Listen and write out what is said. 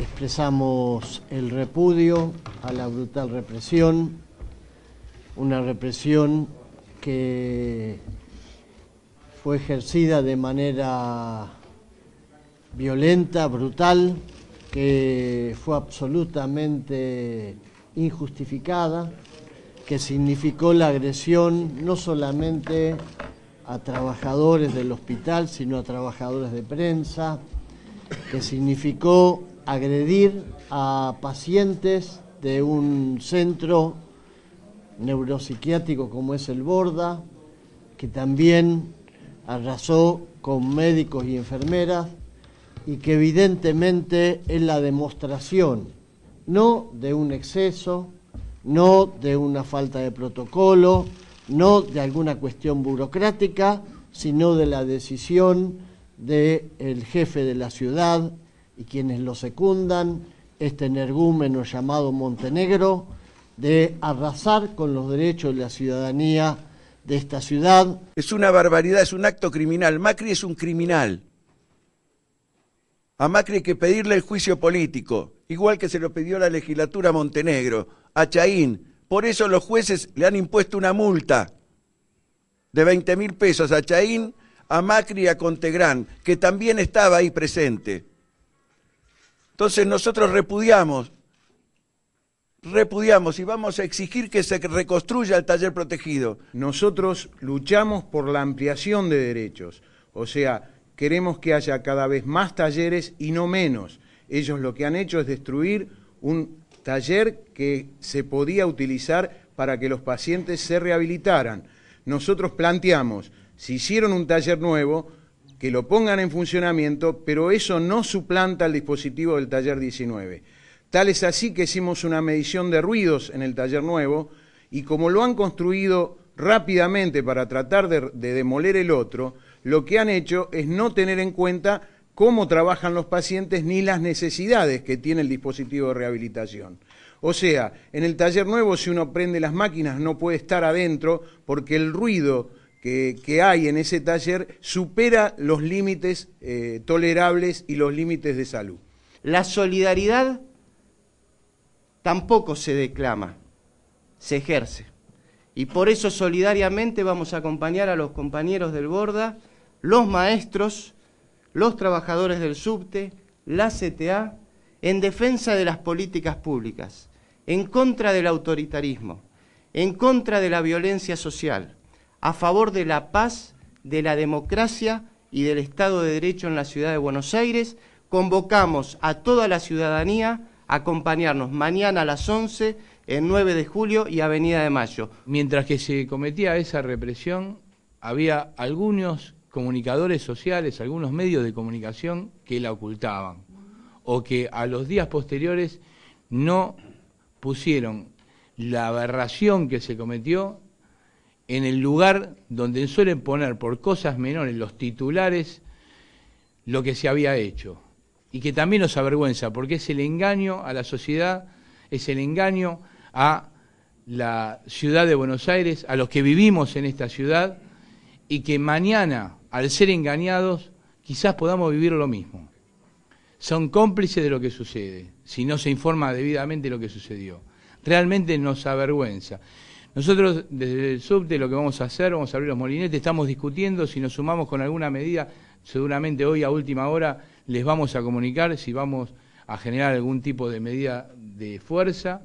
expresamos el repudio a la brutal represión, una represión que fue ejercida de manera violenta, brutal, que fue absolutamente injustificada, que significó la agresión no solamente a trabajadores del hospital, sino a trabajadores de prensa, que significó agredir a pacientes de un centro neuropsiquiátrico como es el Borda, que también arrasó con médicos y enfermeras y que evidentemente es la demostración no de un exceso, no de una falta de protocolo, no de alguna cuestión burocrática, sino de la decisión del jefe de la ciudad y quienes lo secundan, este energúmeno llamado Montenegro, de arrasar con los derechos de la ciudadanía de esta ciudad. Es una barbaridad, es un acto criminal. Macri es un criminal. A Macri hay que pedirle el juicio político, igual que se lo pidió la legislatura Montenegro, a Chaín. Por eso los jueces le han impuesto una multa de 20 mil pesos a Chaín, a Macri y a Contegrán, que también estaba ahí presente. Entonces nosotros repudiamos, repudiamos y vamos a exigir que se reconstruya el taller protegido. Nosotros luchamos por la ampliación de derechos, o sea, queremos que haya cada vez más talleres y no menos. Ellos lo que han hecho es destruir un taller que se podía utilizar para que los pacientes se rehabilitaran. Nosotros planteamos, si hicieron un taller nuevo, que lo pongan en funcionamiento, pero eso no suplanta el dispositivo del taller 19. Tal es así que hicimos una medición de ruidos en el taller nuevo y como lo han construido rápidamente para tratar de, de demoler el otro, lo que han hecho es no tener en cuenta cómo trabajan los pacientes ni las necesidades que tiene el dispositivo de rehabilitación. O sea, en el taller nuevo si uno prende las máquinas no puede estar adentro porque el ruido que, hay en ese taller supera los límites eh, tolerables y los límites de salud. La solidaridad tampoco se declama, se ejerce. Y por eso solidariamente vamos a acompañar a los compañeros del Borda los maestros, los trabajadores del subte, la CTA, en defensa de las políticas públicas, en contra del autoritarismo, en contra de la violencia social, a favor de la paz, de la democracia y del Estado de Derecho en la ciudad de Buenos Aires. Convocamos a toda la ciudadanía a acompañarnos mañana a las 11 en 9 de julio y Avenida de Mayo. Mientras que se cometía esa represión, había algunos comunicadores sociales, algunos medios de comunicación que la ocultaban o que a los días posteriores no pusieron la aberración que se cometió en el lugar donde suelen poner por cosas menores los titulares lo que se había hecho y que también nos avergüenza porque es el engaño a la sociedad, es el engaño a la ciudad de Buenos Aires, a los que vivimos en esta ciudad y que mañana al ser engañados, quizás podamos vivir lo mismo. Son cómplices de lo que sucede, si no se informa debidamente lo que sucedió. Realmente nos avergüenza. Nosotros desde el subte lo que vamos a hacer, vamos a abrir los molinetes, estamos discutiendo si nos sumamos con alguna medida, seguramente hoy a última hora les vamos a comunicar si vamos a generar algún tipo de medida de fuerza.